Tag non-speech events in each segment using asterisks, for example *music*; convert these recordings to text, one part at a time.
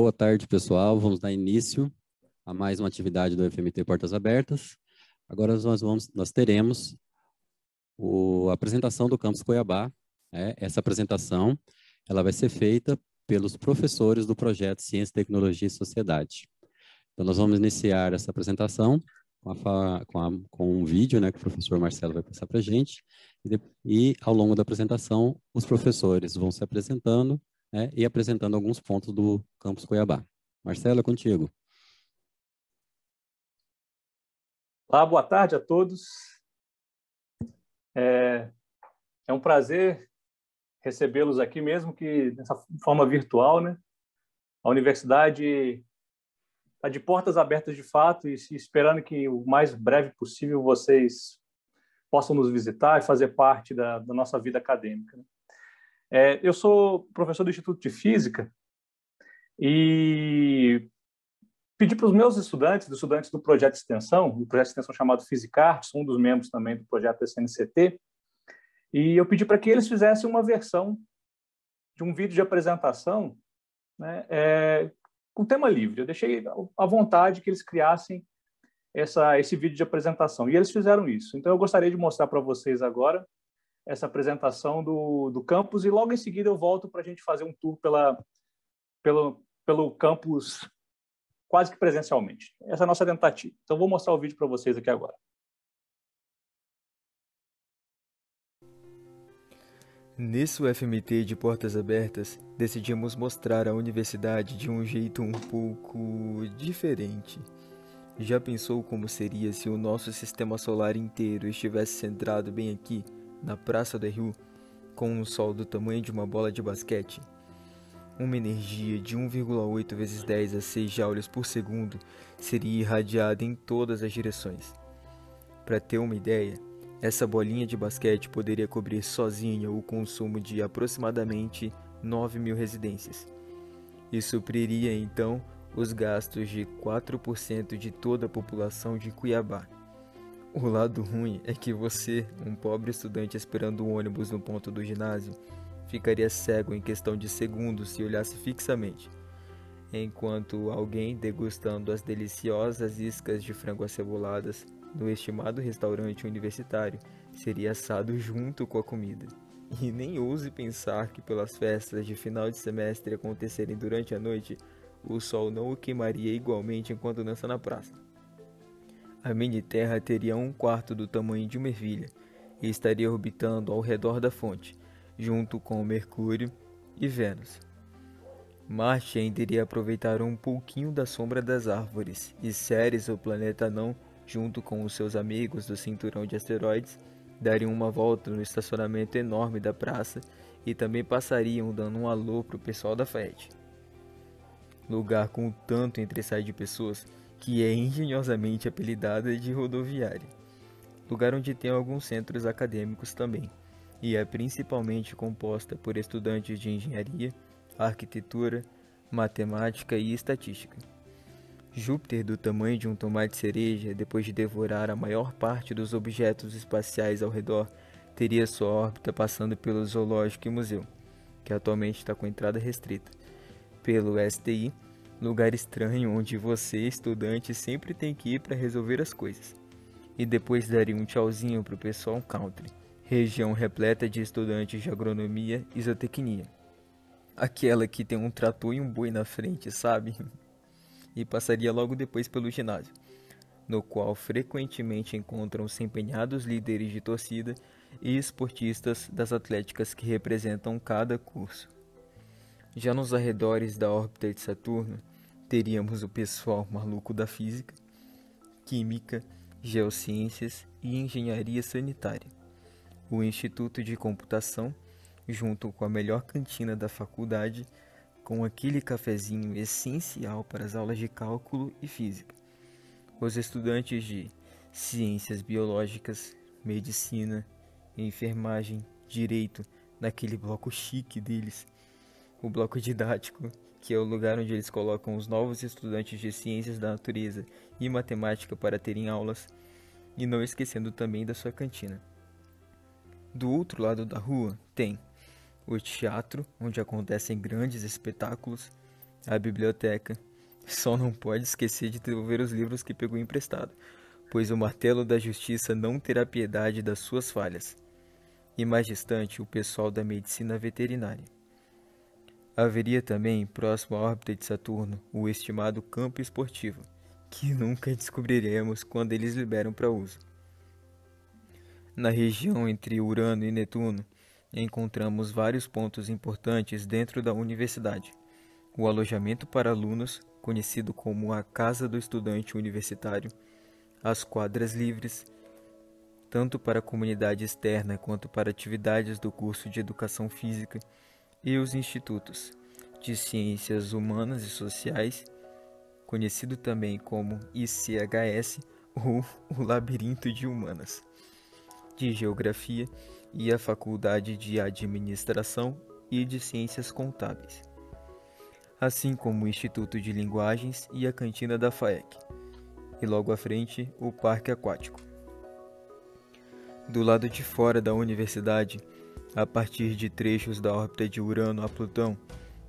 Boa tarde, pessoal. Vamos dar início a mais uma atividade do FMT Portas Abertas. Agora nós, vamos, nós teremos o, a apresentação do Campus Cuiabá. Né? Essa apresentação ela vai ser feita pelos professores do projeto Ciência, Tecnologia e Sociedade. Então, nós vamos iniciar essa apresentação com, a, com, a, com um vídeo né, que o professor Marcelo vai passar para gente. E, e, ao longo da apresentação, os professores vão se apresentando né, e apresentando alguns pontos do Campus Cuiabá. Marcelo, é contigo. Olá, boa tarde a todos. É, é um prazer recebê-los aqui, mesmo que dessa forma virtual, né? A universidade está de portas abertas de fato e esperando que o mais breve possível vocês possam nos visitar e fazer parte da, da nossa vida acadêmica. Né? É, eu sou professor do Instituto de Física e pedi para os meus estudantes, dos estudantes do projeto de extensão, do projeto de extensão chamado Fisicart, um dos membros também do projeto SNCT, e eu pedi para que eles fizessem uma versão de um vídeo de apresentação né, é, com tema livre. Eu deixei à vontade que eles criassem essa, esse vídeo de apresentação. E eles fizeram isso. Então, eu gostaria de mostrar para vocês agora essa apresentação do, do campus e logo em seguida eu volto para a gente fazer um tour pela, pelo, pelo campus quase que presencialmente. Essa é a nossa tentativa. Então, vou mostrar o vídeo para vocês aqui agora. Nesse UFMT de portas abertas, decidimos mostrar a universidade de um jeito um pouco diferente. Já pensou como seria se o nosso sistema solar inteiro estivesse centrado bem aqui? Na Praça do Rio com um sol do tamanho de uma bola de basquete. Uma energia de 1,8 vezes 10 a 6 joules por segundo seria irradiada em todas as direções. Para ter uma ideia, essa bolinha de basquete poderia cobrir sozinha o consumo de aproximadamente 9 mil residências. E supriria então os gastos de 4% de toda a população de Cuiabá. O lado ruim é que você, um pobre estudante esperando o ônibus no ponto do ginásio, ficaria cego em questão de segundos se olhasse fixamente, enquanto alguém degustando as deliciosas iscas de frango aceboladas no estimado restaurante universitário seria assado junto com a comida. E nem ouse pensar que pelas festas de final de semestre acontecerem durante a noite, o sol não o queimaria igualmente enquanto dança na praça. A mini-Terra teria um quarto do tamanho de uma ervilha e estaria orbitando ao redor da fonte, junto com Mercúrio e Vênus. Marte ainda iria aproveitar um pouquinho da sombra das árvores, e Ceres, o planeta não, junto com os seus amigos do cinturão de asteroides, dariam uma volta no estacionamento enorme da praça e também passariam dando um alô para o pessoal da FED. Lugar com tanto entre de pessoas que é engenhosamente apelidada de rodoviária, lugar onde tem alguns centros acadêmicos também, e é principalmente composta por estudantes de engenharia, arquitetura, matemática e estatística. Júpiter, do tamanho de um tomate cereja, depois de devorar a maior parte dos objetos espaciais ao redor, teria sua órbita passando pelo Zoológico e Museu, que atualmente está com entrada restrita, pelo STI, lugar estranho onde você, estudante, sempre tem que ir para resolver as coisas. E depois daria um tchauzinho pro pessoal country, região repleta de estudantes de agronomia e zootecnia. Aquela que tem um trator e um boi na frente, sabe? *laughs* E passaria logo depois pelo ginásio, no qual frequentemente encontram-se empenhados líderes de torcida e esportistas das atléticas que representam cada curso. Já nos arredores da órbita de Saturno, teríamos o pessoal maluco da física, química, geociências e engenharia sanitária. O Instituto de Computação, junto com a melhor cantina da faculdade, com aquele cafezinho essencial para as aulas de cálculo e física. Os estudantes de ciências biológicas, medicina, enfermagem, direito, naquele bloco chique deles o bloco didático, que é o lugar onde eles colocam os novos estudantes de ciências da natureza e matemática para terem aulas, e não esquecendo também da sua cantina. Do outro lado da rua tem o teatro, onde acontecem grandes espetáculos, a biblioteca. Só não pode esquecer de devolver os livros que pegou emprestado, pois o martelo da justiça não terá piedade das suas falhas. E mais distante, o pessoal da medicina veterinária. Haveria também, próximo à órbita de Saturno, o estimado campo esportivo, que nunca descobriremos quando eles liberam para uso. Na região entre Urano e Netuno, encontramos vários pontos importantes dentro da universidade. O alojamento para alunos, conhecido como a Casa do Estudante Universitário, as quadras livres, tanto para a comunidade externa quanto para atividades do curso de Educação Física, e os institutos de Ciências Humanas e Sociais, conhecido também como ICHS *laughs* ou o Labirinto de Humanas, de Geografia e a Faculdade de Administração e de Ciências Contábeis, assim como o Instituto de Linguagens e a Cantina da FAEC, e logo à frente o Parque Aquático. Do lado de fora da universidade, a partir de trechos da órbita de Urano a Plutão,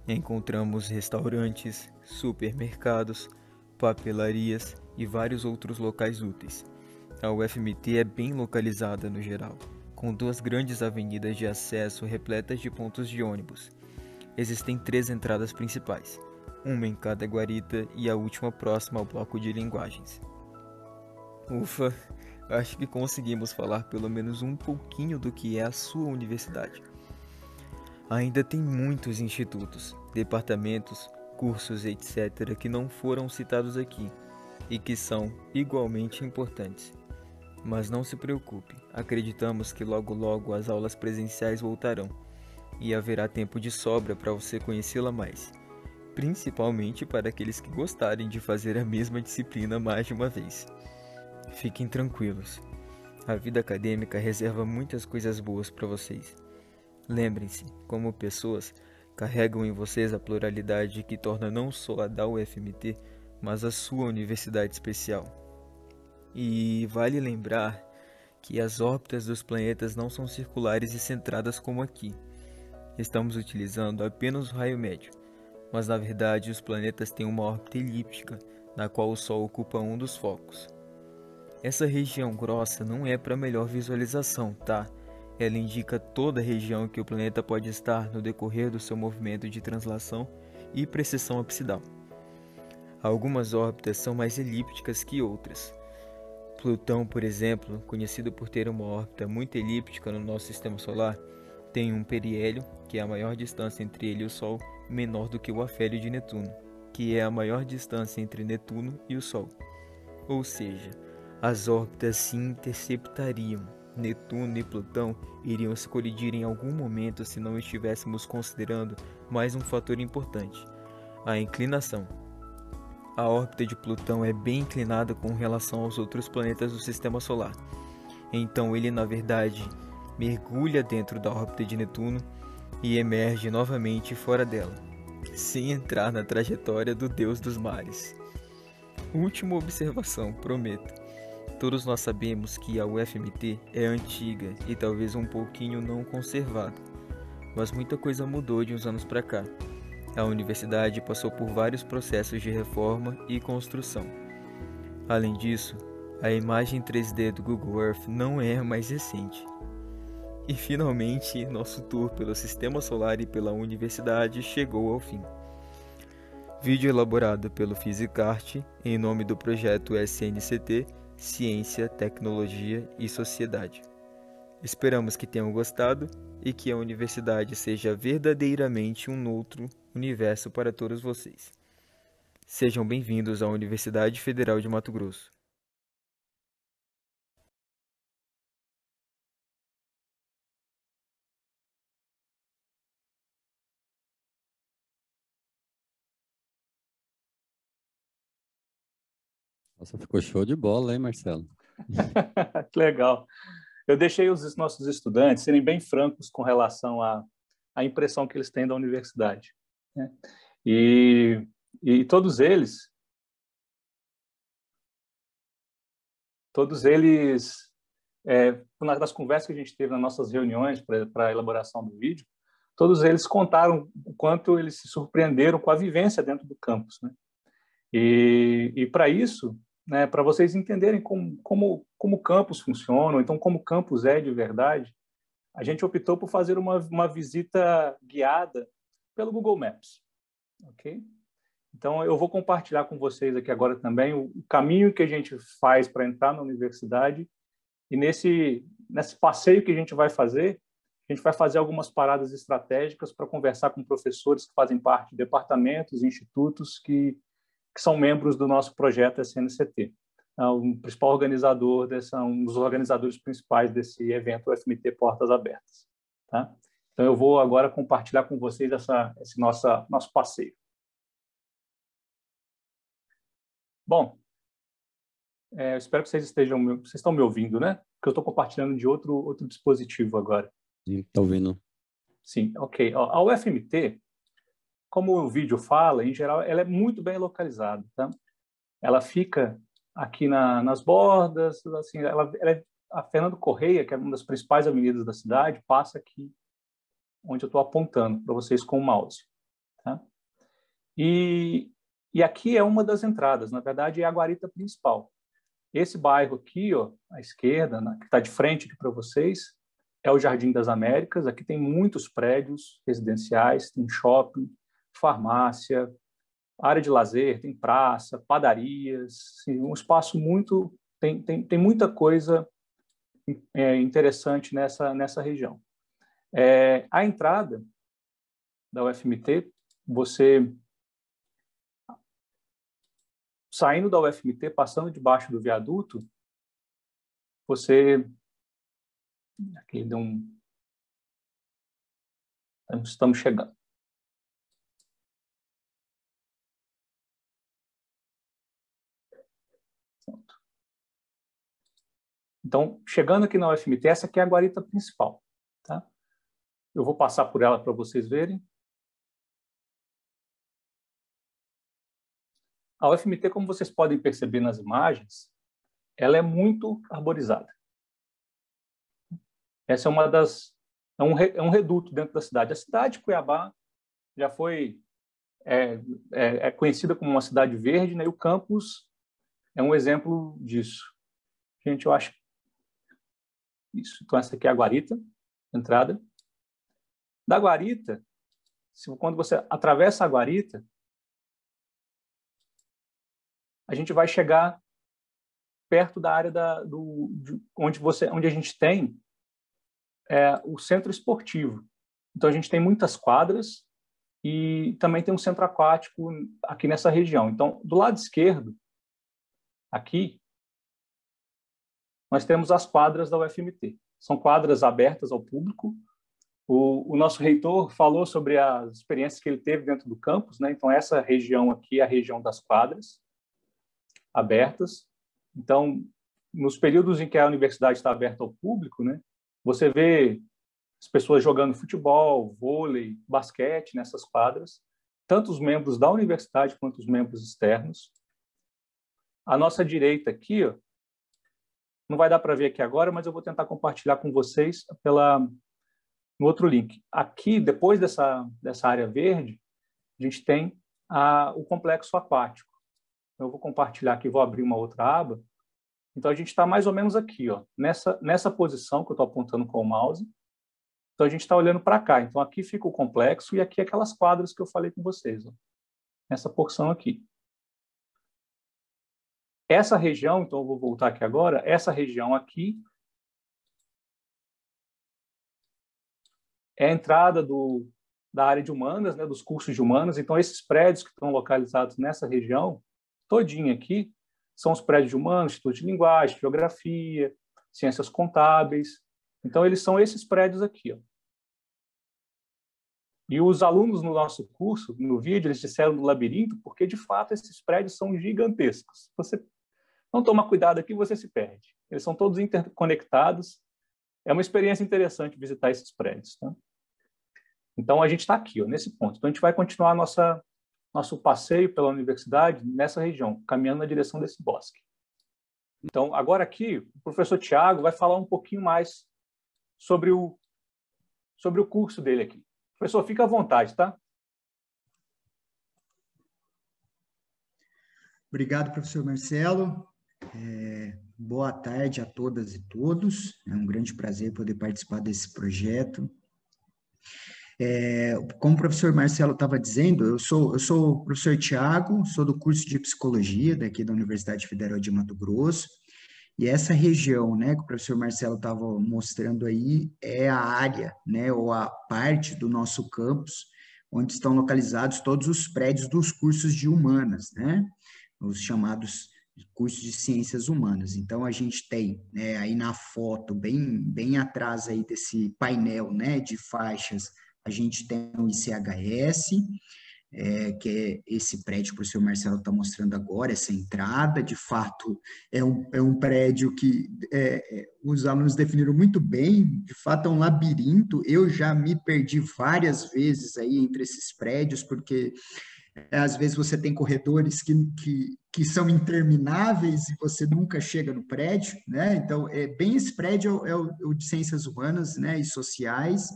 encontramos restaurantes, supermercados, papelarias e vários outros locais úteis. A UFMT é bem localizada no geral com duas grandes avenidas de acesso repletas de pontos de ônibus. Existem três entradas principais, uma em cada guarita e a última próxima ao bloco de linguagens. Ufa, acho que conseguimos falar pelo menos um pouquinho do que é a sua universidade. Ainda tem muitos institutos, departamentos, cursos, etc., que não foram citados aqui e que são igualmente importantes. Mas não se preocupe, acreditamos que logo logo as aulas presenciais voltarão e haverá tempo de sobra para você conhecê-la mais, principalmente para aqueles que gostarem de fazer a mesma disciplina mais de uma vez. Fiquem tranquilos, a vida acadêmica reserva muitas coisas boas para vocês. Lembrem-se, como pessoas, carregam em vocês a pluralidade que torna não só a da UFMT, mas a sua universidade especial. E vale lembrar que as órbitas dos planetas não são circulares e centradas como aqui. Estamos utilizando apenas o raio médio, mas na verdade os planetas têm uma órbita elíptica, na qual o Sol ocupa um dos focos. Essa região grossa não é para melhor visualização, tá? Ela indica toda a região que o planeta pode estar no decorrer do seu movimento de translação e precessão absidal. Algumas órbitas são mais elípticas que outras, Plutão, por exemplo, conhecido por ter uma órbita muito elíptica no nosso sistema solar, tem um periélio, que é a maior distância entre ele e o Sol, menor do que o afélio de Netuno, que é a maior distância entre Netuno e o Sol. Ou seja, as órbitas se interceptariam. Netuno e Plutão iriam se colidir em algum momento se não estivéssemos considerando mais um fator importante: a inclinação a órbita de Plutão é bem inclinada com relação aos outros planetas do sistema solar. Então ele, na verdade, mergulha dentro da órbita de Netuno e emerge novamente fora dela, sem entrar na trajetória do deus dos mares. Última observação, prometo. Todos nós sabemos que a UFMT é antiga e talvez um pouquinho não conservada, mas muita coisa mudou de uns anos para cá. A universidade passou por vários processos de reforma e construção. Além disso, a imagem 3D do Google Earth não é mais recente. E finalmente, nosso tour pelo sistema solar e pela universidade chegou ao fim. Vídeo elaborado pelo Physicart em nome do projeto SNCT Ciência, Tecnologia e Sociedade. Esperamos que tenham gostado e que a universidade seja verdadeiramente um outro universo para todos vocês. Sejam bem-vindos à Universidade Federal de Mato Grosso. Nossa, ficou show de bola, hein, Marcelo? *laughs* que legal. Eu deixei os nossos estudantes serem bem francos com relação à, à impressão que eles têm da universidade. Né? E, e todos eles, todos eles, é, nas conversas que a gente teve nas nossas reuniões para a elaboração do vídeo, todos eles contaram o quanto eles se surpreenderam com a vivência dentro do campus. Né? E, e para isso, né, para vocês entenderem como, como, como campus funciona, então como campus é de verdade, a gente optou por fazer uma, uma visita guiada pelo Google Maps. Ok? Então, eu vou compartilhar com vocês aqui agora também o caminho que a gente faz para entrar na universidade. E nesse, nesse passeio que a gente vai fazer, a gente vai fazer algumas paradas estratégicas para conversar com professores que fazem parte de departamentos, institutos que, que são membros do nosso projeto SNCT. É o principal organizador, dessa, um dos organizadores principais desse evento, o FMT Portas Abertas. Tá? Então, eu vou agora compartilhar com vocês essa, esse nossa, nosso passeio. Bom, é, eu espero que vocês estejam, vocês estão me ouvindo, né? Porque eu estou compartilhando de outro outro dispositivo agora. Sim, está ouvindo. Sim, ok. A UFMT, como o vídeo fala, em geral, ela é muito bem localizada, tá? Ela fica aqui na, nas bordas, assim, ela, ela é, a Fernando Correia, que é uma das principais avenidas da cidade, passa aqui onde eu estou apontando para vocês com o mouse. Tá? E e aqui é uma das entradas, na verdade é a guarita principal. Esse bairro aqui, ó, à esquerda, que está de frente para vocês, é o Jardim das Américas. Aqui tem muitos prédios residenciais, tem shopping, farmácia, área de lazer, tem praça, padarias, assim, um espaço muito tem, tem, tem muita coisa é, interessante nessa nessa região. É, a entrada da UFMT, você saindo da UFMT, passando debaixo do viaduto, você aqui deu um estamos chegando. Então, chegando aqui na UFMT, essa aqui é a guarita principal. Tá? Eu vou passar por ela para vocês verem. A UFMT, como vocês podem perceber nas imagens, ela é muito arborizada. Essa é uma das é um, é um reduto dentro da cidade. A cidade de Cuiabá já foi é, é, é conhecida como uma cidade verde, né? E o campus é um exemplo disso. Gente, eu acho isso. Então essa aqui é a guarita, entrada. Da guarita, quando você atravessa a guarita, a gente vai chegar perto da área da, do, de, onde, você, onde a gente tem é, o centro esportivo. Então, a gente tem muitas quadras e também tem um centro aquático aqui nessa região. Então, do lado esquerdo, aqui, nós temos as quadras da UFMT. São quadras abertas ao público. O, o, nosso reitor falou sobre as experiências que ele teve dentro do campus, né? Então essa região aqui é a região das quadras abertas. Então, nos períodos em que a universidade está aberta ao público, né, você vê as pessoas jogando futebol, vôlei, basquete nessas quadras, tanto os membros da universidade quanto os membros externos. A nossa direita aqui, ó, não vai dar para ver aqui agora, mas eu vou tentar compartilhar com vocês pela no outro link. Aqui, depois dessa dessa área verde, a gente tem a, o complexo aquático. Eu vou compartilhar aqui, vou abrir uma outra aba. Então, a gente está mais ou menos aqui, ó, nessa, nessa posição que eu estou apontando com o mouse. Então, a gente está olhando para cá. Então, aqui fica o complexo e aqui aquelas quadras que eu falei com vocês. Ó, nessa porção aqui. Essa região, então eu vou voltar aqui agora, essa região aqui é a entrada do, da área de humanas, né, dos cursos de humanas. Então, esses prédios que estão localizados nessa região todinha aqui são os prédios de humanos, Instituto de Linguagem, Geografia, Ciências Contábeis. Então, eles são esses prédios aqui. Ó. E os alunos no nosso curso, no vídeo, eles disseram do labirinto, porque, de fato, esses prédios são gigantescos. Você não toma cuidado aqui, você se perde. Eles são todos interconectados. É uma experiência interessante visitar esses prédios. Tá? Então, a gente está aqui, ó, nesse ponto. Então, a gente vai continuar nossa nosso passeio pela universidade nessa região, caminhando na direção desse bosque. Então, agora aqui, o professor Tiago vai falar um pouquinho mais sobre o, sobre o curso dele aqui. Professor, fica à vontade, tá? Obrigado, professor Marcelo. É, boa tarde a todas e todos. É um grande prazer poder participar desse projeto. É, como o professor Marcelo estava dizendo, eu sou, eu sou o professor Tiago, sou do curso de Psicologia daqui da Universidade Federal de Mato Grosso, e essa região, né, que o professor Marcelo estava mostrando aí, é a área, né, ou a parte do nosso campus, onde estão localizados todos os prédios dos cursos de humanas, né, os chamados cursos de ciências humanas. Então, a gente tem né, aí na foto, bem, bem atrás aí desse painel né, de faixas, a gente tem o ICHS, é, que é esse prédio que o professor Marcelo está mostrando agora, essa entrada, de fato, é um, é um prédio que é, é, os alunos definiram muito bem, de fato é um labirinto, eu já me perdi várias vezes aí entre esses prédios, porque às vezes você tem corredores que, que, que são intermináveis e você nunca chega no prédio, né? Então, é bem esse prédio é o, é o de ciências humanas né, e sociais,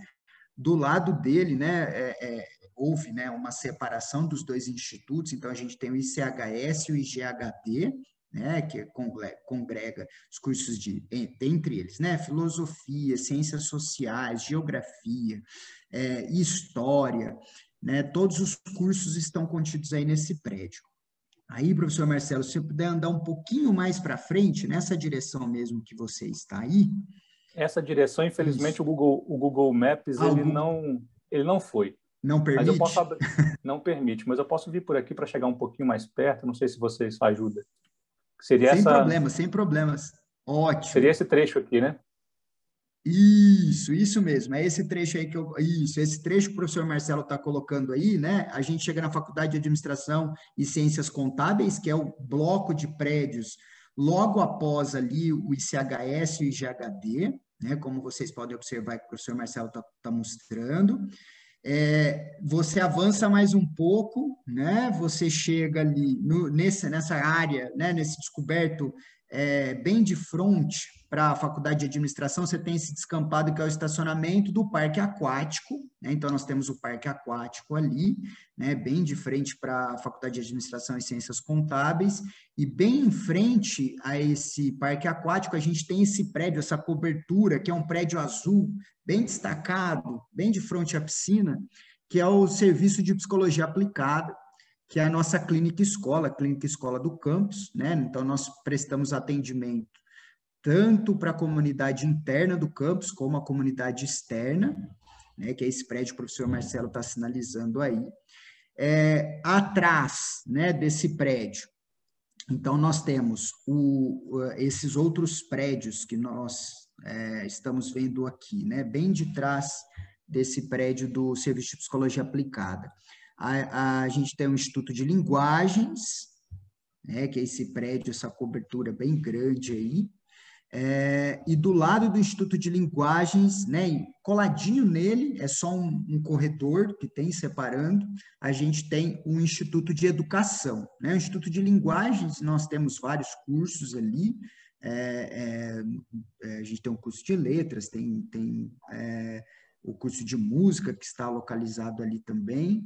do lado dele, né, é, é, houve né, uma separação dos dois institutos, então a gente tem o ICHS e o IGHD, né, que congrega os cursos de, entre eles, né, filosofia, ciências sociais, geografia, é, história, né, todos os cursos estão contidos aí nesse prédio. Aí, professor Marcelo, se você puder andar um pouquinho mais para frente, nessa direção mesmo que você está aí. Essa direção, infelizmente, o Google, o Google Maps ele. Não, ele não foi. Não permite? Mas eu posso abrir... Não permite, mas eu posso vir por aqui para chegar um pouquinho mais perto. Não sei se vocês ajudam. Seria sem essa... problemas, sem problemas. Ótimo. Seria esse trecho aqui, né? Isso, isso mesmo. É esse trecho aí que eu. Isso, esse trecho que o professor Marcelo está colocando aí, né? A gente chega na Faculdade de Administração e Ciências Contábeis, que é o bloco de prédios logo após ali o ICHS e o IGHD, né? Como vocês podem observar que o professor Marcelo está tá mostrando. É, você avança mais um pouco, né? Você chega ali no, nesse, nessa área, né? Nesse descoberto é, bem de frente para a faculdade de administração, você tem esse descampado que é o estacionamento do parque aquático, né? Então nós temos o parque aquático ali, né? Bem de frente para a faculdade de administração e ciências contábeis e bem em frente a esse parque aquático a gente tem esse prédio, essa cobertura que é um prédio azul, bem destacado, bem de frente à piscina, que é o serviço de psicologia aplicada que é a nossa clínica escola, clínica escola do campus, né? Então, nós prestamos atendimento tanto para a comunidade interna do campus, como a comunidade externa, né? Que é esse prédio que o professor Marcelo está sinalizando aí. É, atrás, né, desse prédio, então, nós temos o, esses outros prédios que nós é, estamos vendo aqui, né? bem de trás desse prédio do Serviço de Psicologia Aplicada. A, a gente tem um Instituto de Linguagens, né, que é esse prédio, essa cobertura bem grande aí, é, e do lado do Instituto de Linguagens, né, coladinho nele, é só um, um, corredor que tem separando, a gente tem um Instituto de Educação. Né? O Instituto de Linguagens, nós temos vários cursos ali, é, é, é a gente tem um curso de letras, tem, tem é, o curso de música que está localizado ali também,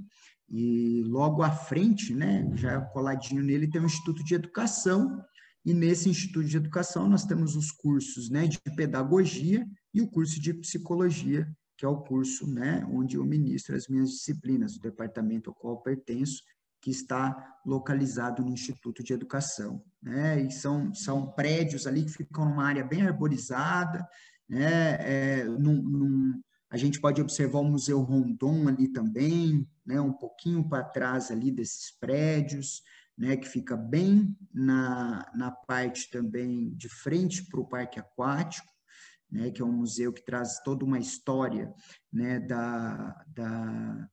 e logo à frente, né, já coladinho nele, tem o Instituto de Educação, e nesse Instituto de Educação nós temos os cursos né, de pedagogia e o curso de psicologia, que é o curso né, onde eu ministro as minhas disciplinas, o departamento ao qual pertenço, que está localizado no Instituto de Educação. Né? E são, são prédios ali que ficam numa área bem arborizada, né? É, num, num, a gente pode observar o Museu Rondon ali também, né, um pouquinho para trás ali desses prédios, né, que fica bem na, na parte também de frente para o Parque Aquático, né, que é um museu que traz toda uma história né, da, da,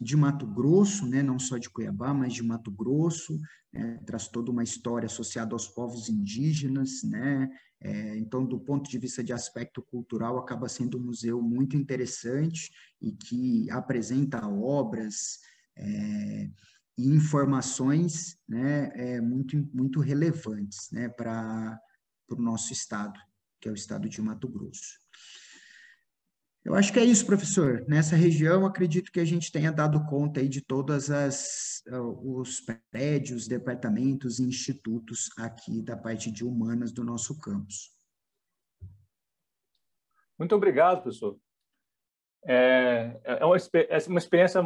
de Mato Grosso, né, não só de Cuiabá, mas de Mato Grosso, né, traz toda uma história associada aos povos indígenas, né, é, então, do ponto de vista de aspecto cultural, acaba sendo um museu muito interessante e que apresenta obras é, informações né, é, muito, muito relevantes né, para o nosso estado, que é o estado de Mato Grosso. Eu acho que é isso, professor. Nessa região, acredito que a gente tenha dado conta aí de todas as ah, os prédios, departamentos e institutos aqui da parte de humanas do nosso campus. Muito obrigado, professor. É, é, uma, é uma experiência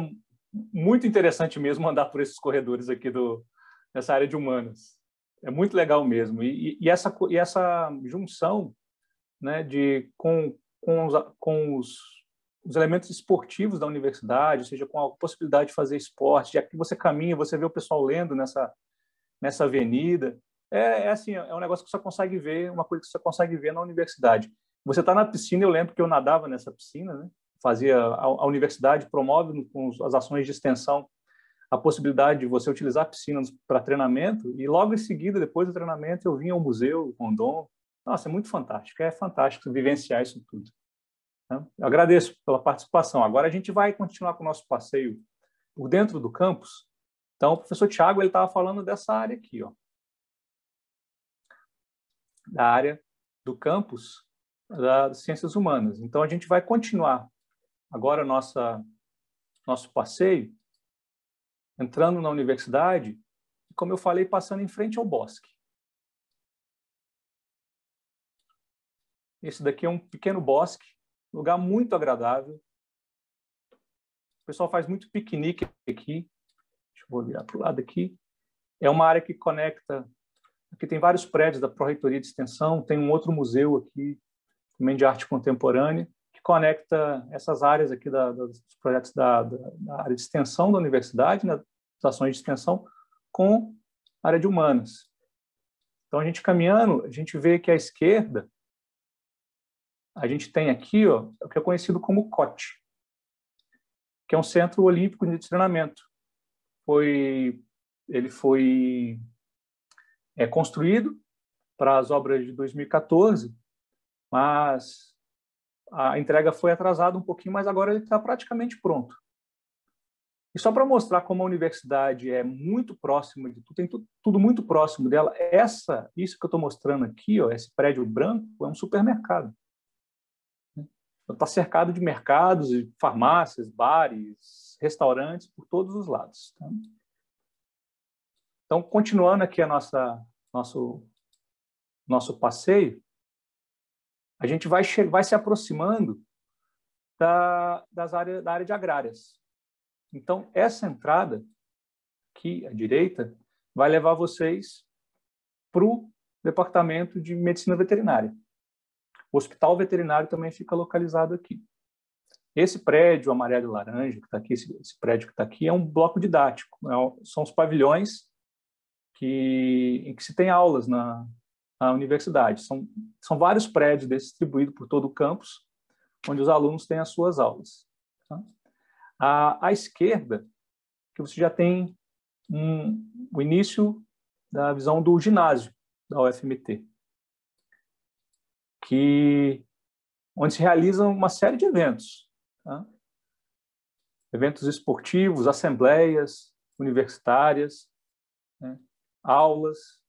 muito interessante mesmo andar por esses corredores aqui do, nessa área de humanas. É muito legal mesmo. E, e essa, e essa junção né, de, com, com, os, com os, os, elementos esportivos da universidade, ou seja, com a possibilidade de fazer esporte, já que você caminha, você vê o pessoal lendo nessa, nessa avenida. É, é assim, é um negócio que você consegue ver, uma coisa que você consegue ver na universidade. Você está na piscina, eu lembro que eu nadava nessa piscina, né? Fazia a, a universidade promove com as ações de extensão a possibilidade de você utilizar piscinas para treinamento e logo em seguida, depois do treinamento, eu vinha ao museu, Rondon. Nossa, é muito fantástico, é fantástico vivenciar isso tudo. Né? Eu agradeço pela participação. Agora a gente vai continuar com o nosso passeio por dentro do campus. Então, o professor Tiago ele estava falando dessa área aqui, ó, da área do campus das ciências humanas. Então, a gente vai continuar agora nossa nosso passeio entrando na universidade, como eu falei, passando em frente ao bosque. Esse daqui é um pequeno bosque, lugar muito agradável. O pessoal faz muito piquenique aqui. Deixa eu virar para o lado aqui. É uma área que conecta. Aqui tem vários prédios da Pró-Reitoria de Extensão, tem um outro museu aqui, também de arte contemporânea, que conecta essas áreas aqui da, dos projetos da, da, área de extensão da universidade, né, das ações de extensão, com a área de humanas. Então, a gente caminhando, a gente vê que à esquerda, a gente tem aqui ó, o que é conhecido como COT, que é um centro olímpico de treinamento. Foi, ele foi é, construído para as obras de 2014, mas a entrega foi atrasada um pouquinho, mas agora ele está praticamente pronto. E só para mostrar como a universidade é muito próxima de tudo, tem tudo, tudo muito próximo dela. Essa, isso que eu estou mostrando aqui, ó, esse prédio branco, é um supermercado. Está cercado de mercados, farmácias, bares, restaurantes por todos os lados. Tá? Então, continuando aqui a nossa nosso nosso passeio, a gente vai, vai se aproximando da, das áreas, da área de agrárias. Então, essa entrada, aqui à direita, vai levar vocês para o departamento de medicina veterinária. O hospital veterinário também fica localizado aqui. Esse prédio amarelo e laranja que está aqui, esse, esse, prédio que está aqui, é um bloco didático. É, são os pavilhões que, em que se tem aulas na, a universidade. São, são vários prédios distribuídos por todo o campus, onde os alunos têm as suas aulas. Tá? À, à esquerda, que você já tem um, o início da visão do ginásio da UFMT, que, onde se realizam uma série de eventos. Tá? Eventos esportivos, assembleias universitárias, né? aulas,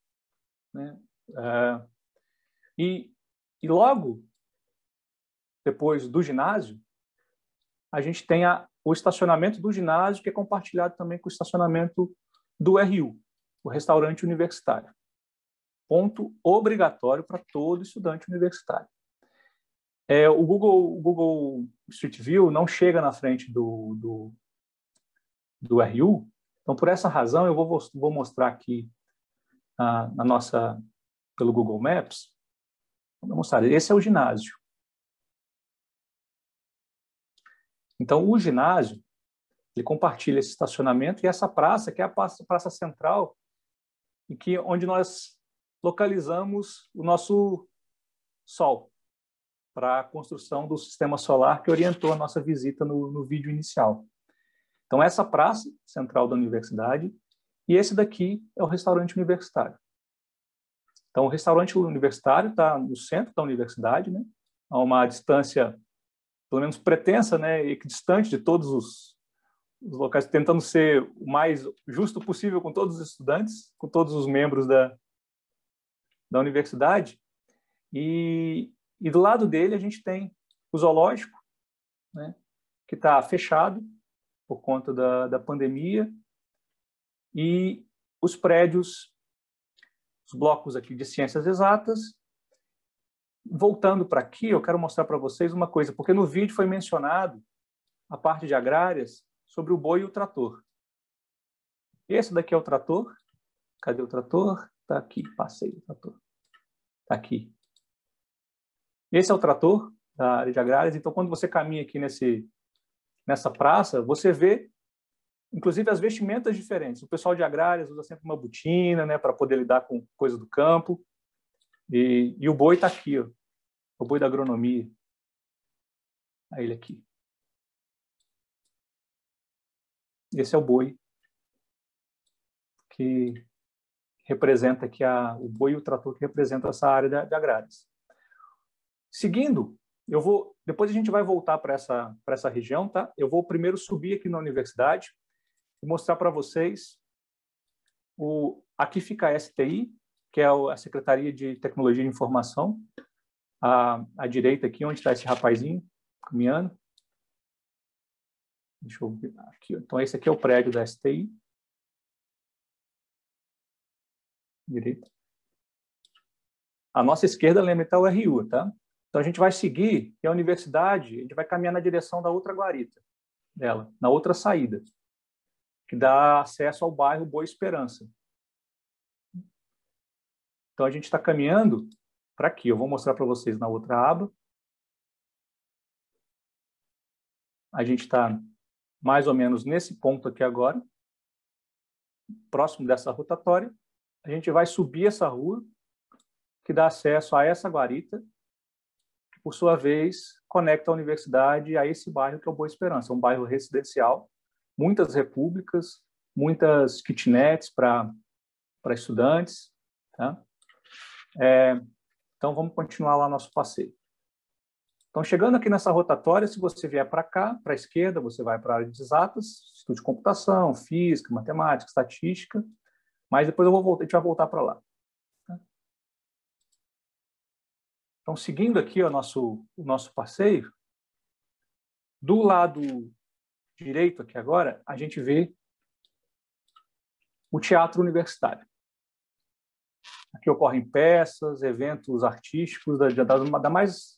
né? É, e, e logo depois do ginásio, a gente tem a, o estacionamento do ginásio, que é compartilhado também com o estacionamento do RU, o restaurante universitário. Ponto obrigatório para todo estudante universitário. É, o, Google, o Google Street View não chega na frente do, do, do RU, então, por essa razão, eu vou, vou mostrar aqui na, na nossa pelo Google Maps, vou mostrar, esse é o ginásio. Então, o ginásio, ele compartilha esse estacionamento e essa praça, que é a praça, praça central, em que, onde nós localizamos o nosso Sol, para a construção do sistema solar que orientou a nossa visita no, no vídeo inicial. Então, essa praça central da universidade e esse daqui é o restaurante universitário. Então, o restaurante universitário está no centro da universidade, né? a uma distância, pelo menos pretensa, né? e distante de todos os, os locais, tentando ser o mais justo possível com todos os estudantes, com todos os membros da, da universidade. E, e do lado dele a gente tem o zoológico né, que está fechado por conta da, da pandemia, e os prédios, os blocos aqui de ciências exatas. Voltando para aqui, eu quero mostrar para vocês uma coisa, porque no vídeo foi mencionado a parte de agrárias sobre o boi e o trator. Esse daqui é o trator. Cadê o trator? Está aqui, passei o trator. Está aqui. Esse é o trator da área de agrárias. Então, quando você caminha aqui nesse, nessa praça, você vê, inclusive, as vestimentas diferentes. O pessoal de agrárias usa sempre uma botina, né, para poder lidar com coisa do campo. E, e o boi está aqui, ó, o boi da agronomia. Aí ele aqui. Esse é o boi que representa aqui a, o boi e o trator que representa essa área de, de agrárias. Seguindo, eu vou, depois a gente vai voltar para essa para essa região, tá? Eu vou primeiro subir aqui na universidade e mostrar para vocês o aqui fica a STI, que é a Secretaria de Tecnologia de Informação, à, à direita aqui onde está esse rapazinho caminhando. Deixa eu ver aqui. Então esse aqui é o prédio da STI. Direita. A nossa esquerda lembra então o RU, tá? Então a gente vai seguir e a universidade, a gente vai caminhar na direção da outra guarita dela, na outra saída, que dá acesso ao bairro Boa Esperança. Então a gente está caminhando para aqui. Eu vou mostrar para vocês na outra aba. A gente está mais ou menos nesse ponto aqui agora, próximo dessa rotatória. A gente vai subir essa rua, que dá acesso a essa guarita, por sua vez, conecta a universidade a esse bairro que é o Boa Esperança, um bairro residencial, muitas repúblicas, muitas kitnets para estudantes. Tá? É, então, vamos continuar lá nosso passeio. Então, chegando aqui nessa rotatória, se você vier para cá, para a esquerda, você vai para a área de exatas, estudo de computação, física, matemática, estatística, mas depois eu vou voltar, a gente vai voltar para lá. Então, seguindo aqui o nosso, o nosso passeio, do lado direito aqui agora, a gente vê o teatro universitário. Aqui ocorrem peças, eventos artísticos da, da, da mais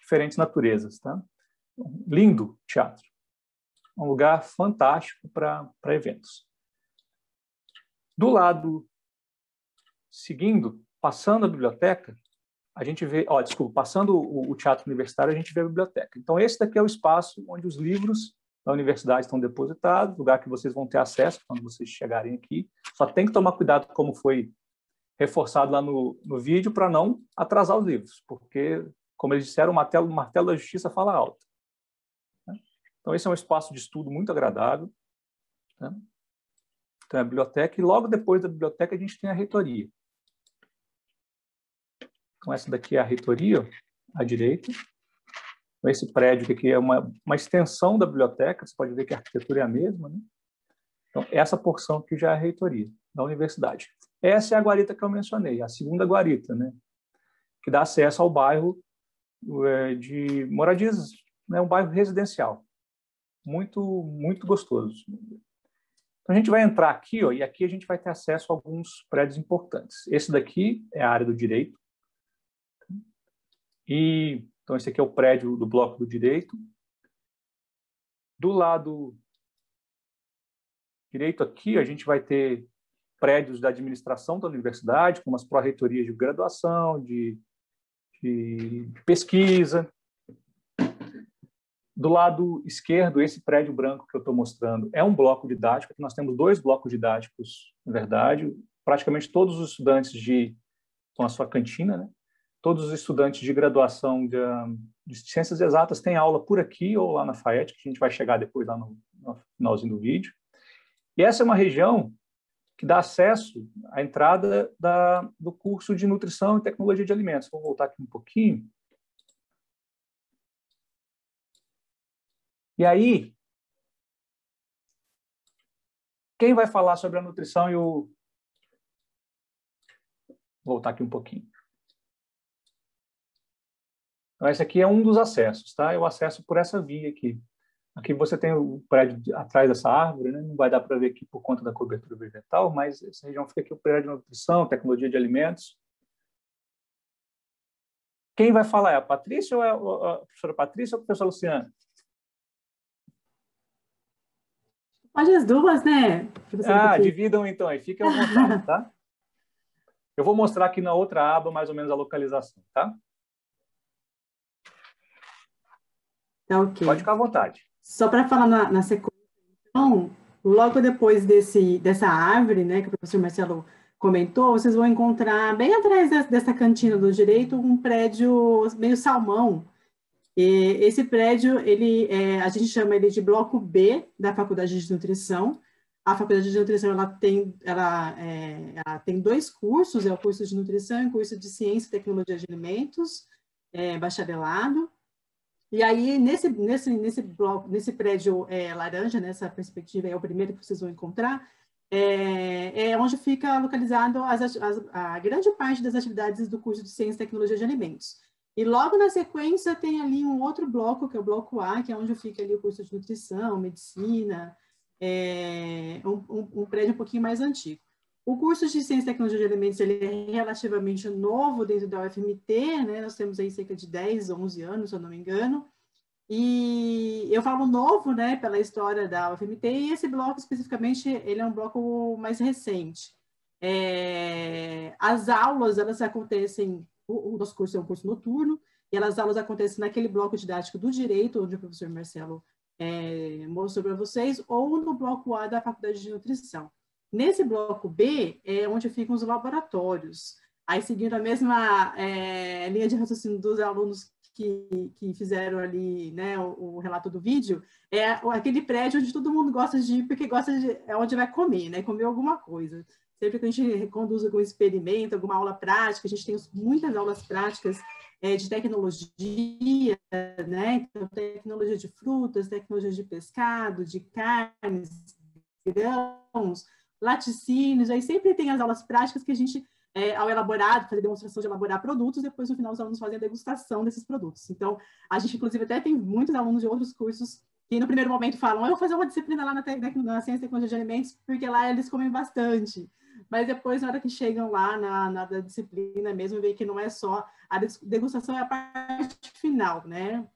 diferentes naturezas. Tá? Lindo teatro. Um lugar fantástico para eventos. Do lado seguindo, passando a biblioteca, a gente vê, ó, desculpa, passando o, o, teatro universitário, a gente vê a biblioteca. Então, esse daqui é o espaço onde os livros da universidade estão depositados, lugar que vocês vão ter acesso quando vocês chegarem aqui. Só tem que tomar cuidado, como foi reforçado lá no, no vídeo, para não atrasar os livros, porque, como eles disseram, o martelo, o martelo da justiça fala alto. Né? Então, esse é um espaço de estudo muito agradável. Né? Então, é a biblioteca, e logo depois da biblioteca a gente tem a reitoria. Então, essa daqui é a reitoria, à direita. Esse prédio aqui é uma, uma extensão da biblioteca, você pode ver que a arquitetura é a mesma. Né? Então, essa porção aqui já é a reitoria da universidade. Essa é a guarita que eu mencionei, a segunda guarita, né? que dá acesso ao bairro é, de moradias, né? um bairro residencial. Muito, muito gostoso. Então, a gente vai entrar aqui, ó, e aqui a gente vai ter acesso a alguns prédios importantes. Esse daqui é a área do direito, e então esse aqui é o prédio do bloco do direito. Do lado direito aqui, a gente vai ter prédios da administração da universidade, como as pró-reitorias de graduação, de, de, de pesquisa. Do lado esquerdo, esse prédio branco que eu estou mostrando é um bloco didático. Nós temos dois blocos didáticos, na verdade. Praticamente todos os estudantes de com a sua cantina, né? Todos os estudantes de graduação de, de, ciências exatas têm aula por aqui ou lá na FAET, que a gente vai chegar depois lá no, no finalzinho do vídeo. E essa é uma região que dá acesso à entrada da, do curso de Nutrição e Tecnologia de Alimentos. Vou voltar aqui um pouquinho. E aí, quem vai falar sobre a nutrição e o... Vou voltar aqui um pouquinho. Então, esse aqui é um dos acessos, tá? Eu acesso por essa via aqui. Aqui você tem o prédio atrás dessa árvore, né? não vai dar para ver aqui por conta da cobertura vegetal, mas essa região fica aqui o prédio de nutrição, tecnologia de alimentos. Quem vai falar é a Patrícia ou é a professora Patrícia ou a professora Luciana? Pode as duas, né? Ah, dividam então aí, fiquem à vontade, tá? *laughs* Eu vou mostrar aqui na outra aba mais ou menos a localização, tá? Tá ok. Pode ficar à vontade. Só para falar na, na, sequência, então, logo depois desse, dessa árvore, né, que o professor Marcelo comentou, vocês vão encontrar bem atrás dessa cantina do direito um prédio meio salmão. E esse prédio, ele, é, a gente chama ele de bloco B da Faculdade de Nutrição. A Faculdade de Nutrição ela tem, ela, é, ela tem dois cursos, é o curso de Nutrição e o curso de Ciência e Tecnologia de Alimentos, é, bacharelado. E aí, nesse, nesse, nesse, bloco, nesse prédio é, laranja, nessa perspectiva, é o primeiro que vocês vão encontrar, é, é onde fica localizado as, as, a grande parte das atividades do curso de Ciência e Tecnologia de Alimentos. E logo na sequência tem ali um outro bloco, que é o bloco A, que é onde fica ali o curso de Nutrição, Medicina, é, um, um, um prédio um pouquinho mais antigo. O curso de Ciência e Tecnologia de Alimentos ele é relativamente novo dentro da UFMT, né? Nós temos aí cerca de 10, 11 anos, se eu não me engano. E eu falo novo, né, pela história da UFMT, e esse bloco especificamente, ele é um bloco mais recente. É, as aulas, elas acontecem, o, o nosso curso é um curso noturno, e as aulas acontecem naquele bloco didático do direito, onde o professor Marcelo é, mostrou para vocês, ou no bloco A da Faculdade de Nutrição. Nesse bloco B é onde ficam os laboratórios. Aí, seguindo a mesma é, linha de raciocínio dos alunos que, que fizeram ali né, o, o, relato do vídeo, é aquele prédio onde todo mundo gosta de ir, porque gosta de, é onde vai comer, né? Comer alguma coisa. Sempre que a gente conduz algum experimento, alguma aula prática, a gente tem muitas aulas práticas é, de tecnologia, né? Então, tecnologia de frutas, tecnologia de pescado, de carnes, grãos, laticínios, aí sempre tem as aulas práticas que a gente, é, ao elaborar, fazer demonstração de elaborar produtos, depois no final os alunos fazem a degustação desses produtos. Então, a gente inclusive até tem muitos alunos de outros cursos que no primeiro momento falam, eu vou fazer uma disciplina lá na, na ciência e tecnologia de alimentos, porque lá eles comem bastante. Mas depois, na hora que chegam lá na, na disciplina mesmo, vê que não é só, a degustação é a parte final, né?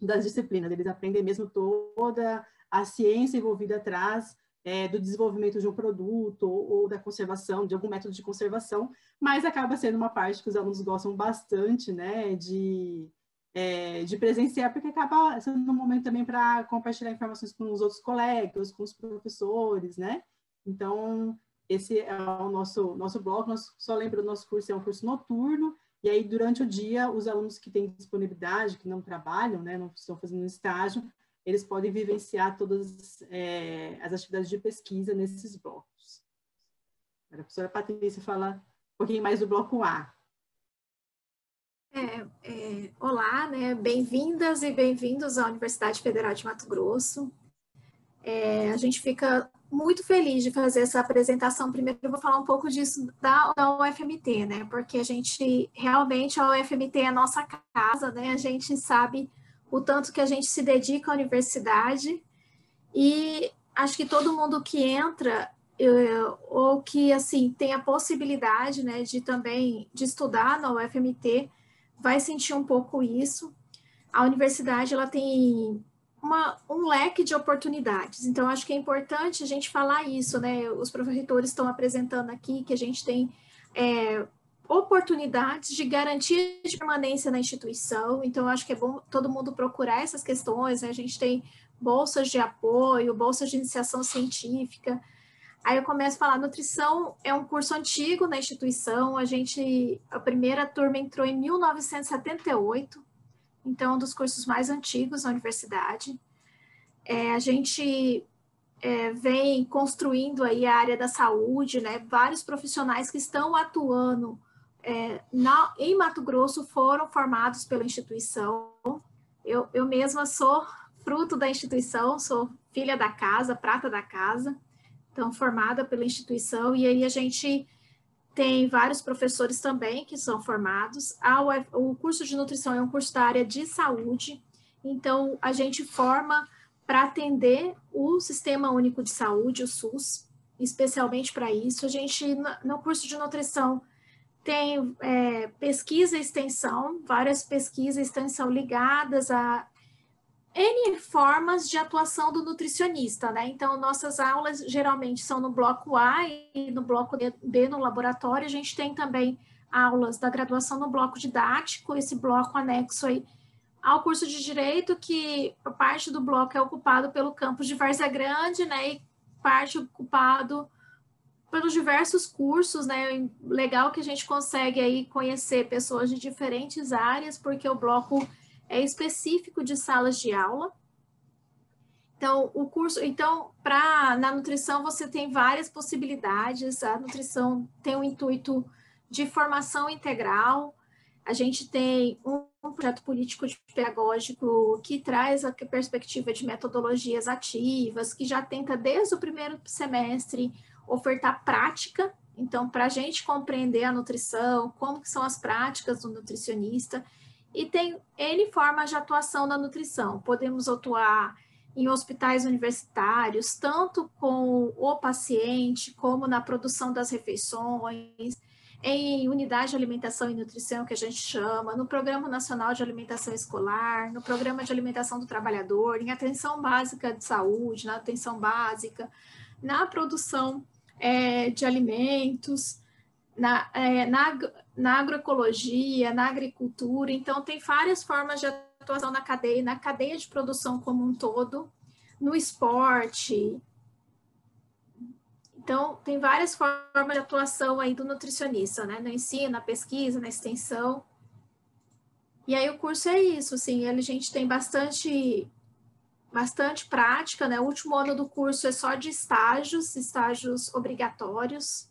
Das disciplinas, eles aprendem mesmo toda a ciência envolvida atrás é, do desenvolvimento de um produto ou, ou, da conservação, de algum método de conservação, mas acaba sendo uma parte que os alunos gostam bastante, né, de, é, de presenciar, porque acaba sendo um momento também para compartilhar informações com os outros colegas, com os professores, né? Então, esse é o nosso, nosso bloco, nós só lembra, o nosso curso é um curso noturno, e aí, durante o dia, os alunos que têm disponibilidade, que não trabalham, né, não estão fazendo estágio, eles podem vivenciar todas é, as atividades de pesquisa nesses blocos. a professora Patrícia fala um pouquinho mais do bloco A. É, é, olá, né? bem-vindas e bem-vindos à Universidade Federal de Mato Grosso. É, a gente fica muito feliz de fazer essa apresentação. Primeiro, eu vou falar um pouco disso da, UFMT, né? Porque a gente realmente a UFMT é a nossa casa, né? A gente sabe o tanto que a gente se dedica à universidade e acho que todo mundo que entra ou que assim tem a possibilidade né, de também de estudar na UFMT vai sentir um pouco isso. A universidade ela tem uma, um leque de oportunidades, então acho que é importante a gente falar isso, né? Os professores estão apresentando aqui que a gente tem é, oportunidades de garantia de permanência na instituição. Então, acho que é bom todo mundo procurar essas questões. Né? A gente tem bolsas de apoio, bolsas de iniciação científica. Aí eu começo a falar, nutrição é um curso antigo na instituição. A gente, a primeira turma entrou em 1978, então é um dos cursos mais antigos na universidade. É, a gente é, vem construindo aí a área da saúde, né? Vários profissionais que estão atuando é, na, em Mato Grosso foram formados pela instituição. Eu, eu mesma sou fruto da instituição, sou filha da casa, prata da casa, então formada pela instituição, e aí a gente tem vários professores também que são formados. o curso de nutrição é um curso da área de saúde, então a gente forma para atender o Sistema Único de Saúde, o SUS, especialmente para isso. A gente, no curso de nutrição, tem é, pesquisa e extensão, várias pesquisas e extensão ligadas a N formas de atuação do nutricionista, né? Então, nossas aulas geralmente são no bloco A e no bloco B no laboratório. A gente tem também aulas da graduação no bloco didático, esse bloco anexo aí ao curso de Direito, que parte do bloco é ocupado pelo campus de Várzea Grande, né? E parte ocupado pelos diversos cursos, né? Legal que a gente consegue aí conhecer pessoas de diferentes áreas, porque o bloco é específico de salas de aula. Então, o curso, então, para na nutrição você tem várias possibilidades. A nutrição tem o um intuito de formação integral. A gente tem um projeto político pedagógico que traz a perspectiva de metodologias ativas, que já tenta desde o primeiro semestre ofertar prática. Então, para a gente compreender a nutrição, como que são as práticas do nutricionista, e tem N formas de atuação na nutrição. Podemos atuar em hospitais universitários, tanto com o paciente, como na produção das refeições, em unidade de alimentação e nutrição, que a gente chama, no Programa Nacional de Alimentação Escolar, no Programa de Alimentação do Trabalhador, em atenção básica de saúde, na atenção básica, na produção é, de alimentos, na, é, na, na agroecologia, na agricultura. Então, tem várias formas de atuação na cadeia, na cadeia de produção como um todo, no esporte. Então, tem várias formas de atuação aí do nutricionista, né? No ensino, na pesquisa, na extensão. E aí o curso é isso, assim, a gente tem bastante bastante prática, né? O último ano do curso é só de estágios, estágios obrigatórios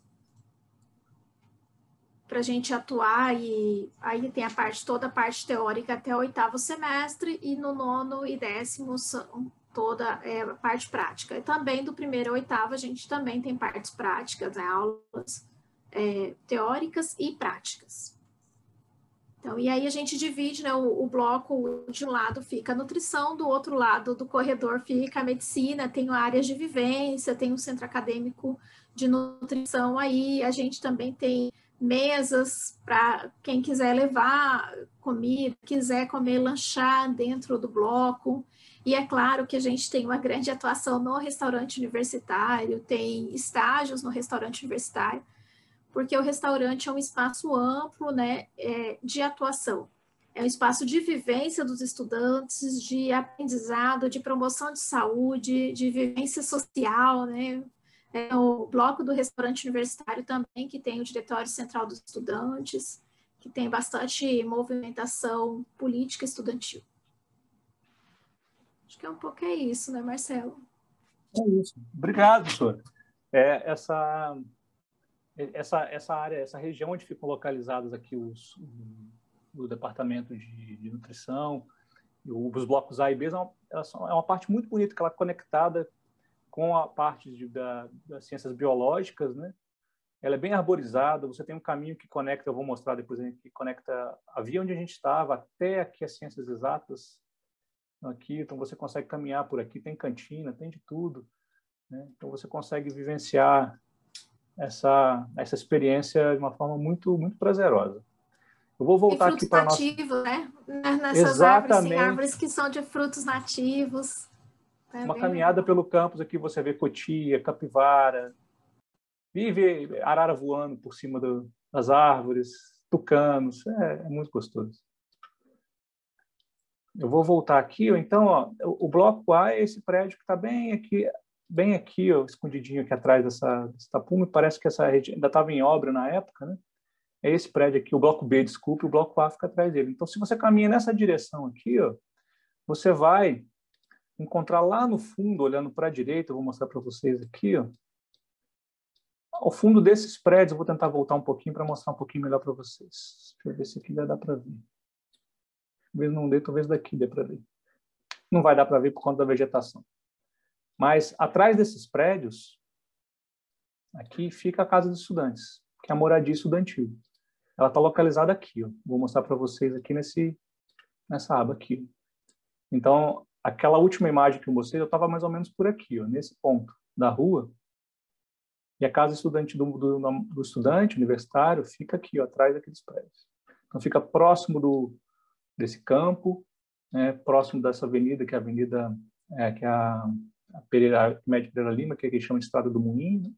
para a gente atuar e aí tem a parte toda a parte teórica até o oitavo semestre e no nono e décimo são toda é, a parte prática. E também do primeiro ao oitavo a gente também tem partes práticas, né, aulas é, teóricas e práticas. Então, e aí a gente divide, né, o, o, bloco de um lado fica a nutrição, do outro lado do corredor fica a medicina, tem áreas de vivência, tem um centro acadêmico de nutrição aí, a gente também tem mesas para quem quiser levar comida, quiser comer, lanchar dentro do bloco. E é claro que a gente tem uma grande atuação no restaurante universitário, tem estágios no restaurante universitário, porque o restaurante é um espaço amplo né, é, de atuação. É um espaço de vivência dos estudantes, de aprendizado, de promoção de saúde, de vivência social, né? É o bloco do restaurante universitário também, que tem o Diretório Central dos Estudantes, que tem bastante movimentação política estudantil. Acho que é um pouco é isso, né, Marcelo? É isso. Obrigado, professor. É, essa, essa, essa área, essa região onde ficam localizados aqui os, o departamento de, de nutrição, os blocos A e B, uma, é uma parte muito bonita, que ela é conectada com a parte de, da, das ciências biológicas, né? Ela é bem arborizada, você tem um caminho que conecta, eu vou mostrar depois, que conecta a via onde a gente estava até aqui as ciências exatas, aqui, então você consegue caminhar por aqui, tem cantina, tem de tudo, né? Então você consegue vivenciar essa essa experiência de uma forma muito muito prazerosa. Eu vou voltar aqui para nossa... né? Nessas Exatamente. árvores, árvores que são de frutos nativos. É uma caminhada pelo campus aqui, você vê cotia, capivara, vive arara voando por cima do, das árvores, tucanos, é, é, muito gostoso. Eu vou voltar aqui, então, ó, o bloco A é esse prédio que está bem aqui, bem aqui, ó, escondidinho aqui atrás dessa, tapume, parece que essa rede ainda estava em obra na época, né? É esse prédio aqui, o bloco B, desculpe, o bloco A fica atrás dele. Então, se você caminha nessa direção aqui, ó, você vai encontrar lá no fundo, olhando para a direita, eu vou mostrar para vocês aqui, ó, ao fundo desses prédios, eu vou tentar voltar um pouquinho para mostrar um pouquinho melhor para vocês. Deixa eu ver se aqui vai dar para ver. Talvez não dê, talvez daqui dê para ver. Não vai dar para ver por conta da vegetação. Mas atrás desses prédios, aqui fica a casa dos estudantes, que é a moradia estudantil. Ela está localizada aqui. Ó. Vou mostrar para vocês aqui nesse, nessa aba aqui. Então, aquela última imagem que eu mostrei, eu estava mais ou menos por aqui, ó, nesse ponto da rua. E a casa estudante do, do, do estudante universitário fica aqui, ó, atrás daqueles prédios. Então, fica próximo do, desse campo, né, próximo dessa avenida, que é a avenida, é, que é a, Pereira, Médio Pereira Lima, que, é que chama de Estrada do Moinho, né,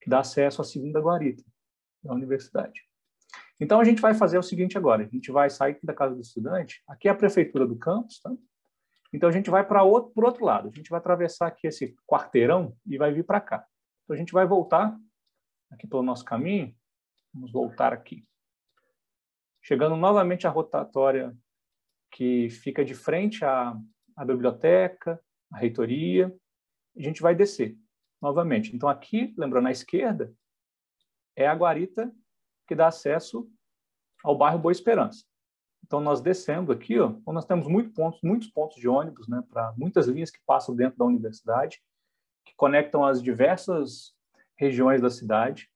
que dá acesso à segunda guarita da universidade. Então, a gente vai fazer o seguinte agora, a gente vai sair da casa do estudante, aqui é a prefeitura do campus, tá? Então, a gente vai para outro, por outro lado, a gente vai atravessar aqui esse quarteirão e vai vir para cá. Então, a gente vai voltar aqui pelo nosso caminho, vamos voltar aqui. Chegando novamente à rotatória que fica de frente à, à biblioteca, à reitoria, a gente vai descer novamente. Então, aqui, lembrando, à esquerda, é a guarita que dá acesso ao bairro Boa Esperança. Então, nós descendo aqui, ó, então nós temos muito pontos, muitos pontos de ônibus, né, para muitas linhas que passam dentro da universidade, que conectam as diversas regiões da cidade.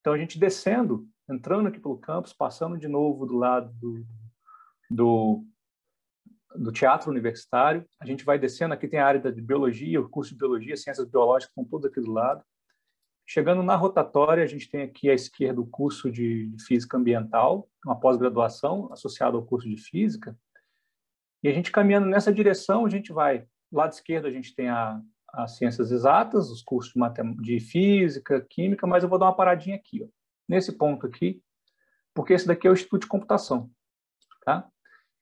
Então, a gente descendo, entrando aqui pelo campus, passando de novo do lado do, do, do teatro universitário, a gente vai descendo, aqui tem a área de biologia, o curso de biologia, ciências biológicas, estão todos aqui do lado. Chegando na rotatória, a gente tem aqui à esquerda o curso de Física Ambiental, uma pós-graduação associada ao curso de Física. E a gente caminhando nessa direção, a gente vai, do lado esquerdo a gente tem a, as Ciências Exatas, os cursos de, de Física, Química, mas eu vou dar uma paradinha aqui, ó, nesse ponto aqui, porque esse daqui é o Instituto de Computação, tá?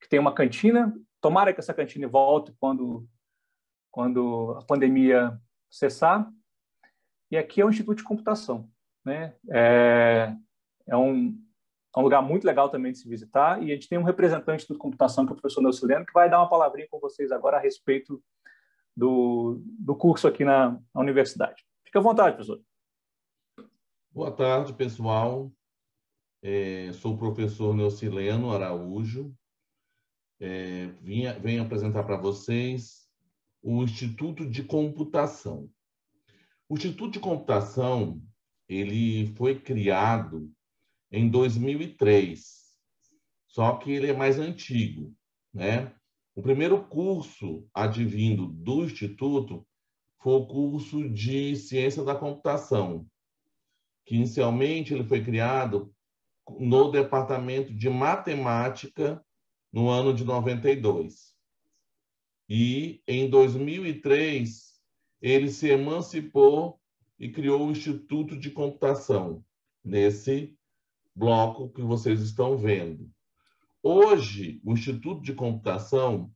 Que tem uma cantina, tomara que essa cantina volte quando, quando a pandemia cessar, e aqui é o Instituto de Computação. Né? É, é, um, é um lugar muito legal também de se visitar. E a gente tem um representante do Computação, que é o professor Neucileno, que vai dar uma palavrinha com vocês agora a respeito do, do curso aqui na, na universidade. Fique à vontade, professor. Boa tarde, pessoal. É, sou o professor Neucileno Araújo. É, venho apresentar para vocês o Instituto de Computação. O Instituto de Computação ele foi criado em 2003, só que ele é mais antigo, né? O primeiro curso advindo do Instituto foi o curso de Ciência da Computação, que inicialmente ele foi criado no Departamento de Matemática no ano de 92. E em 2003 ele se emancipou e criou o Instituto de Computação, nesse bloco que vocês estão vendo. Hoje, o Instituto de Computação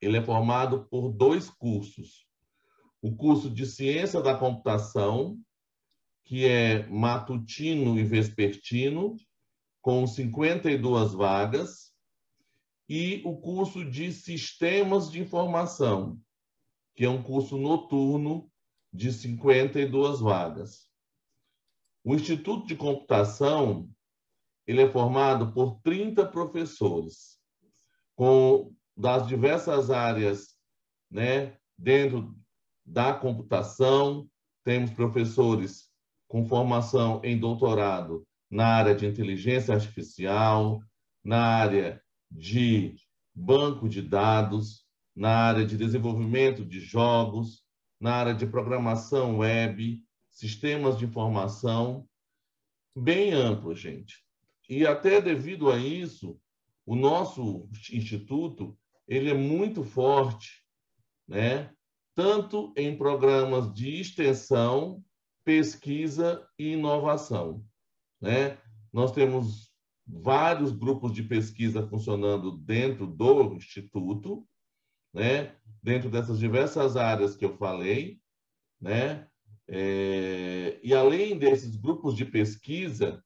ele é formado por dois cursos. O curso de Ciência da Computação, que é matutino e vespertino, com 52 vagas, e o curso de Sistemas de Informação, que é um curso noturno de 52 vagas. O Instituto de Computação ele é formado por 30 professores, com das diversas áreas, né, dentro da computação, temos professores com formação em doutorado na área de inteligência artificial, na área de banco de dados, na área de desenvolvimento de jogos, na área de programação web, sistemas de informação, bem amplo, gente. E até devido a isso, o nosso instituto ele é muito forte, né? Tanto em programas de extensão, pesquisa e inovação, né? Nós temos vários grupos de pesquisa funcionando dentro do instituto, né? dentro dessas diversas áreas que eu falei, né? É, e além desses grupos de pesquisa,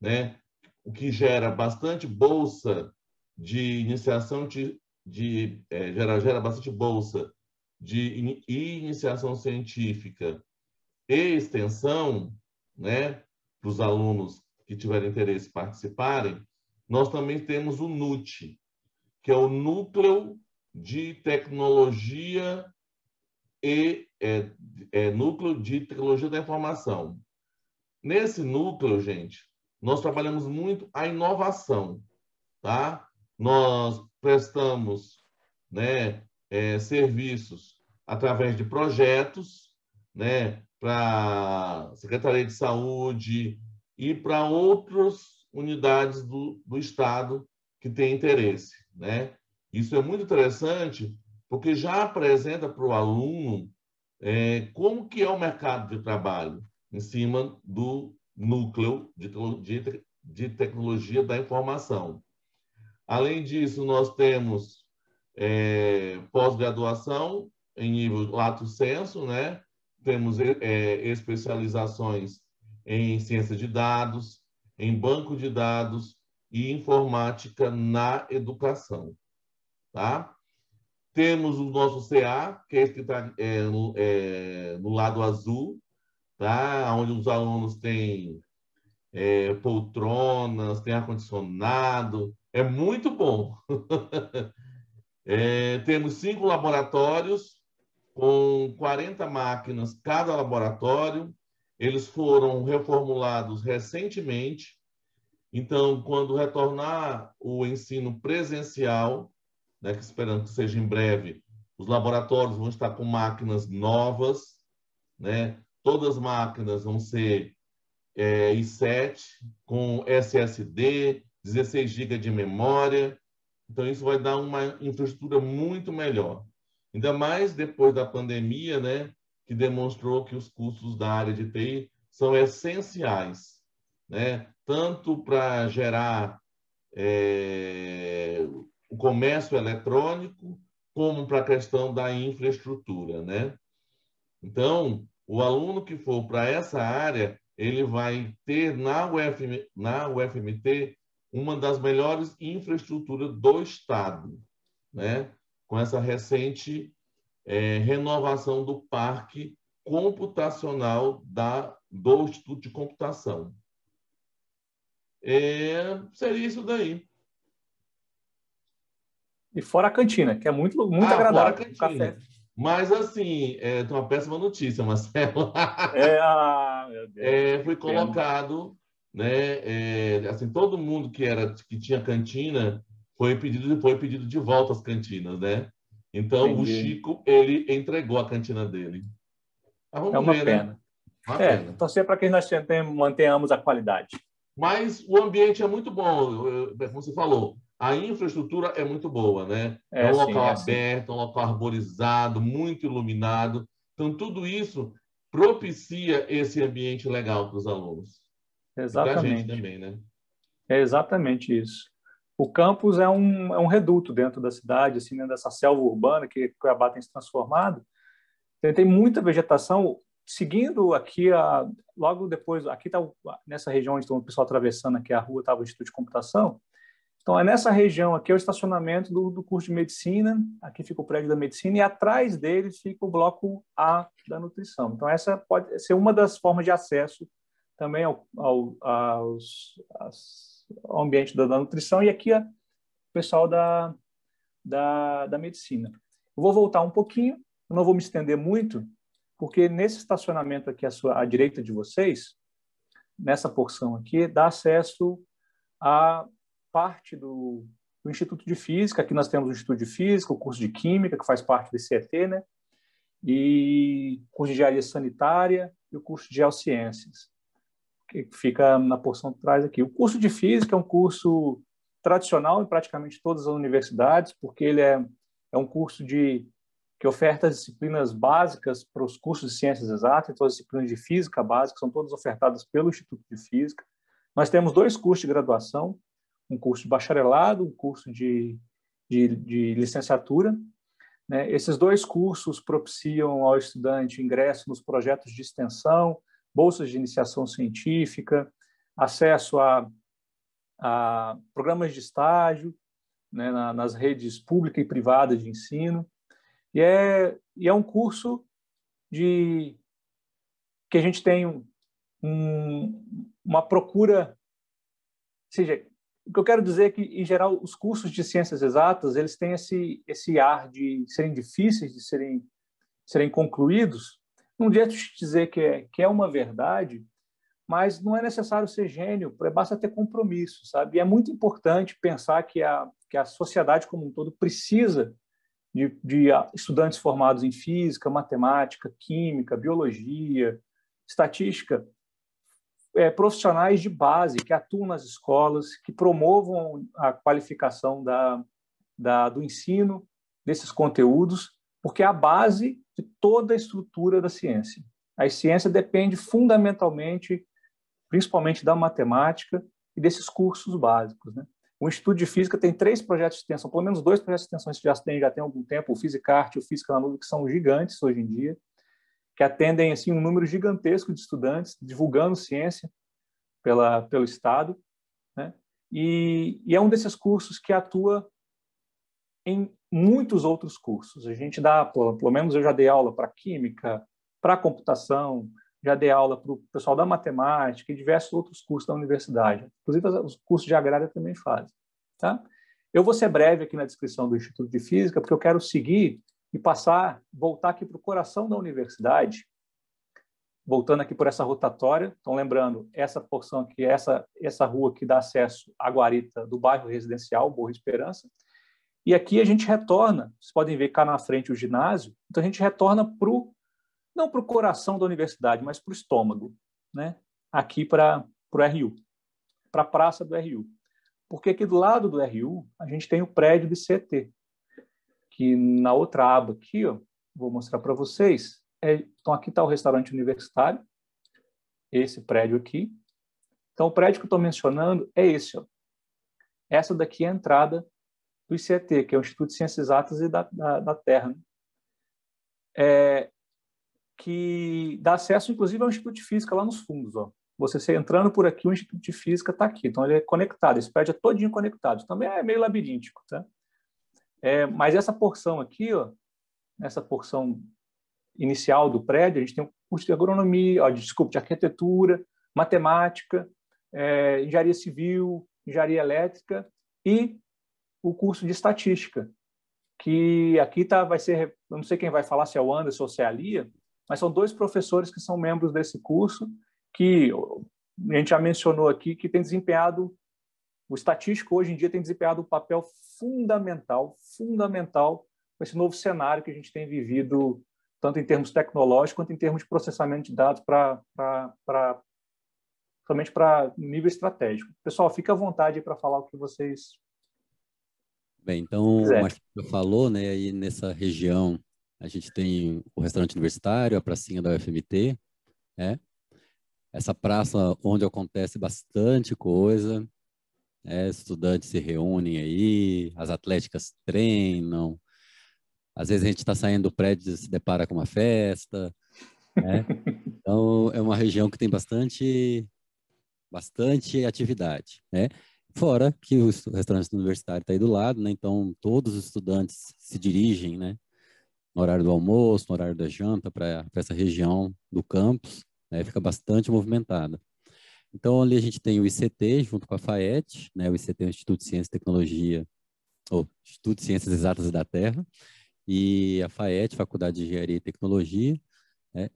né, o que gera bastante bolsa de iniciação de, de é, gera, gera bastante bolsa de in, iniciação científica e extensão, né, para os alunos que tiverem interesse em participarem, nós também temos o NUT, que é o Núcleo de tecnologia e é, é, núcleo de tecnologia da informação. nesse núcleo, gente, nós trabalhamos muito a inovação, tá? Nós prestamos, né, é, serviços através de projetos, né, para Secretaria de Saúde e para outras unidades do, do Estado que têm interesse, né? Isso é muito interessante porque já apresenta para o aluno é, como que é o mercado de trabalho em cima do núcleo de, de, de tecnologia da informação. Além disso, nós temos é, pós-graduação em nível lato senso, né? Temos é, especializações em ciência de dados, em banco de dados e informática na educação, tá? Temos o nosso CA, que é esse que está é, no, é, no, lado azul, tá? onde os alunos têm é, poltronas, têm ar-condicionado. É muito bom. *laughs* É, temos cinco laboratórios com 40 máquinas cada laboratório. Eles foram reformulados recentemente. Então, quando retornar o ensino presencial, né, que esperando que seja em breve, os laboratórios vão estar com máquinas novas, né? Todas as máquinas vão ser é, i7 com SSD, 16 GB de memória. Então isso vai dar uma infraestrutura muito melhor. Ainda mais depois da pandemia, né, que demonstrou que os custos da área de TI são essenciais, né? Tanto para gerar é, o comércio eletrônico, como para a questão da infraestrutura, né? Então, o aluno que for para essa área, ele vai ter na, UFM, na UFMT uma das melhores infraestruturas do Estado, né? com essa recente é, renovação do parque computacional da, do Instituto de Computação. É, seria isso daí. E fora a cantina, que é muito, muito ah, agradável. Fora a cantina. Café. Mas, assim, é, tem uma péssima notícia, Marcelo. É, ah, meu Deus. É, foi colocado, né? É, assim, todo mundo que, era, que tinha cantina foi pedido, foi pedido de volta as cantinas, né? Então, Entendi. o Chico, ele entregou a cantina dele. é uma ver, né? pena. Né? Uma é, pena. torcer para que nós mantenhamos a qualidade. Mas o ambiente é muito bom, como você falou a infraestrutura é muito boa, né? É, é um sim, local é aberto, sim. um local arborizado, muito iluminado. Então, tudo isso propicia esse ambiente legal para os alunos. Exatamente. E gente também, né? É exatamente isso. O campus é um, é um reduto dentro da cidade, assim, dentro dessa selva urbana que Cuiabá tem se transformado. Tem muita vegetação. Seguindo aqui, a, logo depois, aqui está nessa região onde o pessoal atravessando aqui a rua, estava o Instituto de Computação. Então, é nessa região aqui é o estacionamento do, do, curso de medicina, aqui fica o prédio da medicina, e atrás dele fica o bloco A da nutrição. Então, essa pode ser uma das formas de acesso também ao, ao, aos, ambiente da, da, nutrição, e aqui é o pessoal da, da, da medicina. Vou voltar um pouquinho, eu não vou me estender muito, porque nesse estacionamento aqui à, sua, à direita de vocês, nessa porção aqui, dá acesso a parte do, do, Instituto de Física. Aqui nós temos o Instituto de Física, o curso de Química, que faz parte desse ET, né? E o curso de Engenharia Sanitária e o curso de Geociências, que fica na porção de trás aqui. O curso de Física é um curso tradicional em praticamente todas as universidades, porque ele é, é um curso de que oferta as disciplinas básicas para os cursos de ciências exatas, então as disciplinas de física básicas são todas ofertadas pelo Instituto de Física. Nós temos dois cursos de graduação, um curso de bacharelado, um curso de, de, de licenciatura. Né? Esses dois cursos propiciam ao estudante ingresso nos projetos de extensão, bolsas de iniciação científica, acesso a, a programas de estágio né, na, nas redes pública e privada de ensino. E é, e é um curso de que a gente tem um, uma procura, seja, o que eu quero dizer é que, em geral, os cursos de ciências exatas eles têm esse, esse ar de serem difíceis de serem, serem concluídos. Não adianta te dizer que é, que é uma verdade, mas não é necessário ser gênio, basta ter compromisso, sabe? E é muito importante pensar que a, que a sociedade como um todo precisa de, de ah, estudantes formados em física, matemática, química, biologia, estatística, é, profissionais de base que atuam nas escolas, que promovam a qualificação da, da, do ensino desses conteúdos, porque é a base de toda a estrutura da ciência. A ciência depende fundamentalmente principalmente da matemática e desses cursos básicos. Né? O Instituto de Física tem três projetos de extensão, pelo menos dois projetos de extensão que já tem, já tem algum tempo, o Fisicarte e o Física na Nuvem, que são gigantes hoje em dia, que atendem assim um número gigantesco de estudantes divulgando ciência pela, pelo Estado. Né? E, e é um desses cursos que atua em muitos outros cursos. A gente dá, pelo menos eu já dei aula para química, para computação, já dei aula para o pessoal da matemática e diversos outros cursos da universidade. Inclusive, os cursos de agrária também fazem. Tá? Eu vou ser breve aqui na descrição do Instituto de Física, porque eu quero seguir e passar, voltar aqui para o coração da universidade, voltando aqui por essa rotatória. Então, lembrando, essa porção aqui, essa, essa rua que dá acesso à guarita do bairro residencial, Boa Esperança. E aqui a gente retorna, vocês podem ver cá na frente o ginásio, então a gente retorna para o não para o coração da universidade, mas para o estômago, né? aqui para o RU, para a praça do RU. Porque aqui do lado do RU, a gente tem o prédio do CT, que na outra aba aqui, ó, vou mostrar para vocês, é, então aqui está o restaurante universitário, esse prédio aqui. Então, o prédio que eu estou mencionando é esse. Ó. Essa daqui é a entrada do ICT, que é o Instituto de Ciências Exatas e da, da, da Terra. Né? É, que dá acesso, inclusive, ao Instituto de Física lá nos fundos. Ó. Você entrando por aqui, o Instituto de Física está aqui. Então, ele é conectado, esse prédio é todinho conectado. Também é meio labiríntico. Tá? É, mas essa porção aqui, ó, essa porção inicial do prédio, a gente tem um curso de agronomia, ó, de, desculpa, de arquitetura, matemática, é, engenharia civil, engenharia elétrica e o curso de estatística, que aqui tá, vai ser, eu não sei quem vai falar, se é o Anderson ou se é a Lia, mas são dois professores que são membros desse curso, que a gente já mencionou aqui, que tem desempenhado, o estatístico hoje em dia tem desempenhado um papel fundamental, fundamental com esse novo cenário que a gente tem vivido, tanto em termos tecnológicos quanto em termos de processamento de dados para somente para nível estratégico. Pessoal, fica à vontade para falar o que vocês Bem, então, o Marcelo falou, né, aí nessa região a gente tem o restaurante universitário, a pracinha da UFMT, né? Essa praça onde acontece bastante coisa, né? estudantes se reúnem aí, as atléticas treinam, às vezes a gente está saindo do prédio e se depara com uma festa, né? *laughs* Então, é uma região que tem bastante, bastante atividade, né? Fora que o restaurante universitário está aí do lado, né? Então, todos os estudantes se dirigem, né? no horário do almoço, no horário da janta, para essa região do campus, né, fica bastante movimentada. Então, ali a gente tem o ICT junto com a FAET, né, o ICT é o Instituto de Ciência e Tecnologia, ou Instituto de Ciências Exatas da Terra, e a FAET, Faculdade de Engenharia e Tecnologia. Né,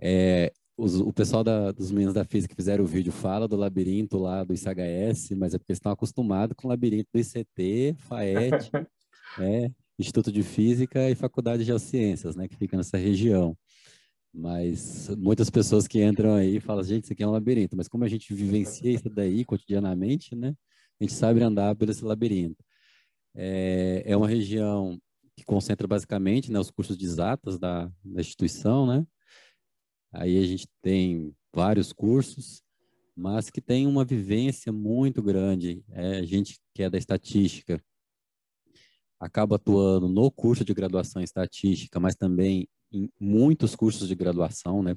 é, os, o pessoal da, dos meninos da física que fizeram o vídeo fala do labirinto lá do ICHS, mas é porque eles estão acostumados com o labirinto do ICT, FAET, *laughs* né, Instituto de Física e Faculdade de Geociências, né, que fica nessa região. Mas muitas pessoas que entram aí falam, gente, isso aqui é um labirinto. Mas como a gente vivencia isso daí cotidianamente, né, a gente sabe andar por esse labirinto. É, é uma região que concentra basicamente né, os cursos de exatas da, da instituição, né? Aí a gente tem vários cursos, mas que tem uma vivência muito grande. É, a gente que é da estatística, acaba atuando no curso de graduação em estatística, mas também em muitos cursos de graduação, né?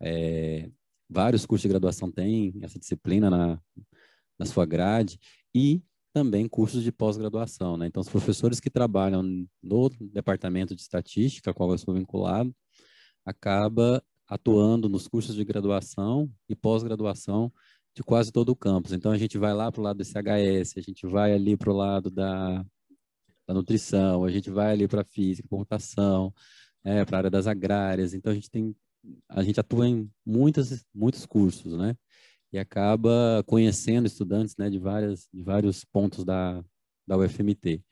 É, vários cursos de graduação têm essa disciplina na, na sua grade e também cursos de pós-graduação, né? Então, os professores que trabalham no departamento de estatística, a qual eu sou vinculado, acaba atuando nos cursos de graduação e pós-graduação de quase todo o campus. Então, a gente vai lá para o lado do CHS, a gente vai ali para o lado da, da nutrição, a gente vai ali para física, computação, é, para a área das agrárias. Então, a gente tem a gente atua em muitas, muitos cursos, né? E acaba conhecendo estudantes, né, de várias, de vários pontos da, da UFMT.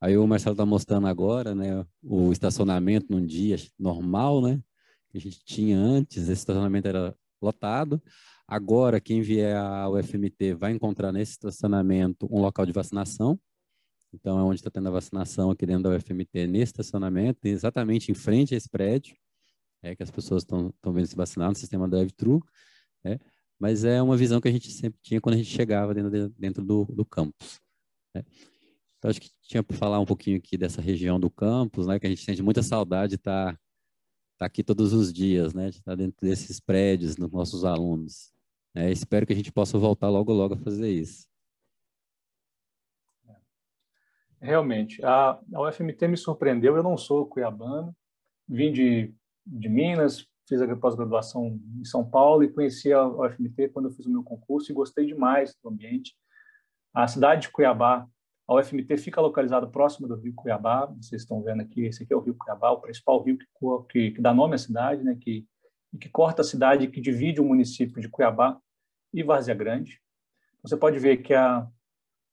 Aí o Marcelo está mostrando agora, né, o estacionamento num dia normal, né, que a gente tinha antes, esse estacionamento era lotado. Agora, quem vier ao UFMT vai encontrar nesse estacionamento um local de vacinação. Então, é onde está tendo a vacinação aqui dentro da UFMT, nesse estacionamento, exatamente em frente a esse prédio, é, que as pessoas estão vendo se vacinar no sistema drive-thru. É, mas é uma visão que a gente sempre tinha quando a gente chegava dentro, de, dentro do, do campus. Né? Então, acho que tinha para falar um pouquinho aqui dessa região do campus, né, que a gente sente muita saudade de estar tá, tá aqui todos os dias, né, de estar tá dentro desses prédios dos nossos alunos. Né? Espero que a gente possa voltar logo, logo a fazer isso. Realmente, a, a UFMT me surpreendeu. Eu não sou cuiabano, vim de, de Minas, fiz a pós-graduação em São Paulo e conheci a UFMT quando eu fiz o meu concurso e gostei demais do ambiente. A cidade de Cuiabá, a UFMT fica localizada próxima do Rio Cuiabá. Vocês estão vendo aqui, esse aqui é o Rio Cuiabá, o principal rio que, que, que dá nome à cidade, né, que, que corta a cidade, que divide o município de Cuiabá e Várzea Grande. Você pode ver que a,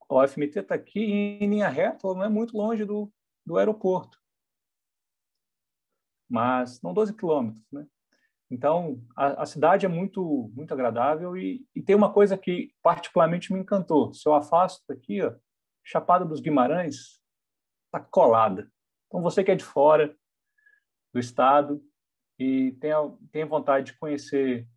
a UFMT está aqui em linha reta, não é muito longe do, do aeroporto, mas não 12 quilômetros, né? Então, a, a, cidade é muito muito agradável e, e, tem uma coisa que particularmente me encantou. Se eu afasto aqui, ó, Chapada dos Guimarães está colada. Então, você que é de fora do estado e tem, tem vontade de conhecer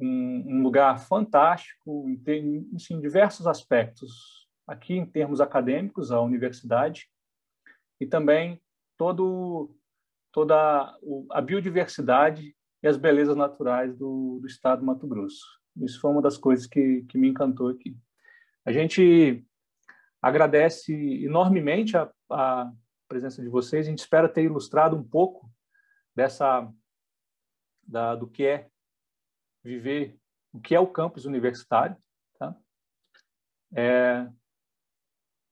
um, um lugar fantástico em, em diversos aspectos. Aqui, em termos acadêmicos, a universidade e também todo, toda a biodiversidade e as belezas naturais do, do estado do Mato Grosso. Isso foi uma das coisas que, que me encantou aqui. A gente agradece enormemente a, a presença de vocês. A gente espera ter ilustrado um pouco dessa da, do que é viver, o que é o campus universitário, tá? É,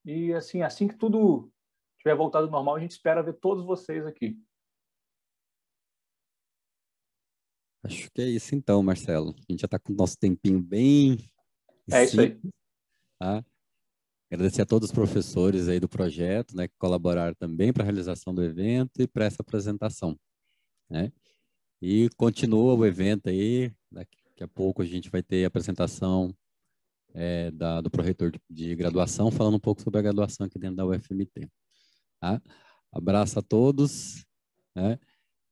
e assim, assim que tudo tiver voltado ao normal, a gente espera ver todos vocês aqui. Acho que é isso então, Marcelo. A gente já está com o nosso tempinho bem. É isso aí. Tá? Agradecer a todos os professores aí do projeto, né, que colaboraram também para a realização do evento e para essa apresentação, né? E continua o evento aí, daqui a pouco a gente vai ter a apresentação é, da, do proreitor de, de, graduação, falando um pouco sobre a graduação aqui dentro da UFMT. Tá? Abraço a todos né?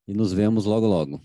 e nos vemos logo logo.